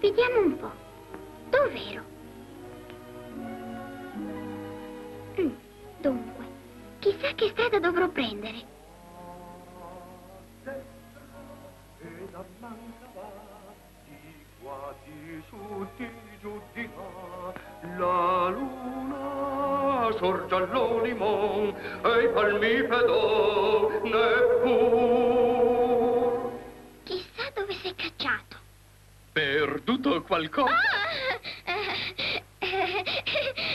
Vediamo un po'. Dov'ero? Mm, dunque, chissà che strada dovrò prendere. La luna sorge all'olimon e i palmipedò neppur. Perduto qualcosa? Ah, eh, eh,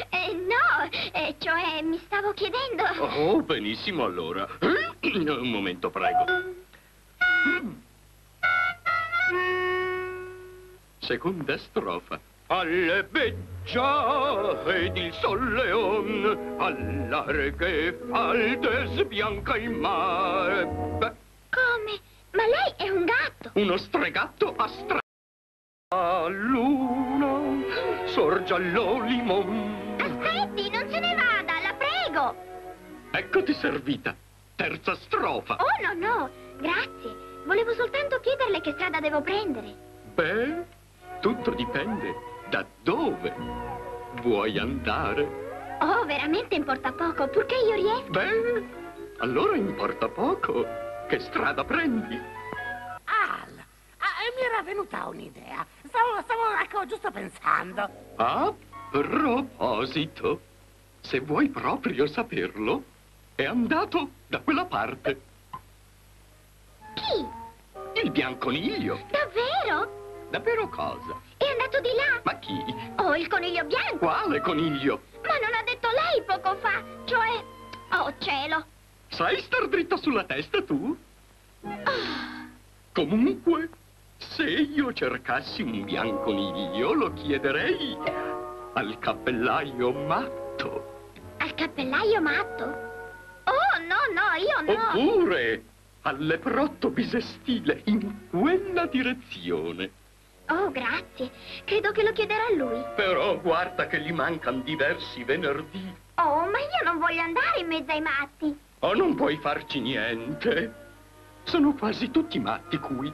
eh, no, eh, cioè mi stavo chiedendo... Oh, benissimo allora. Un momento, prego. Seconda strofa. Alle beggia ed il solleon, a larghe falde sbianca il mare. Come? Ma lei è un gatto. uno stregatto a. La luna sorge all'olimon. Aspetti, non se ne vada, la prego. Eccoti servita. Terza strofa. Oh, no, no, grazie. Volevo soltanto chiederle che strada devo prendere. Beh, tutto dipende da dove vuoi andare. Oh, veramente importa poco, purché io riesca. Beh, allora importa poco. Che strada prendi? Era venuta un'idea. Stavo, stavo, ecco, giusto pensando. A proposito, se vuoi proprio saperlo, è andato da quella parte. Chi? Il bianconiglio. Davvero? Davvero cosa? È andato di là? Ma chi? Oh, il coniglio bianco. Quale coniglio? Ma non ha detto lei poco fa, cioè... Oh, cielo. Sai star dritto sulla testa tu? Comunque, se io cercassi un bianconiglio, lo chiederei al cappellaio matto. Al cappellaio matto? Oh, no, no, io no. Oppure al leprotto bisestile, in quella direzione. Oh, grazie. Credo che lo chiederò a lui. Però guarda che gli mancano diversi venerdì. Oh, ma io non voglio andare in mezzo ai matti. Oh, non puoi farci niente. Sono quasi tutti matti qui.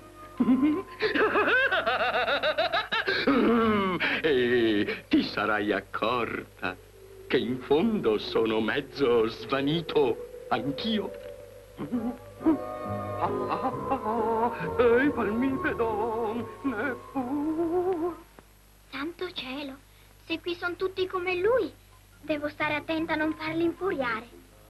E ti sarai accorta che in fondo sono mezzo svanito anch'io. E i palmipedon neppur. Santo cielo, se qui sono tutti come lui, devo stare attenta a non farli infuriare.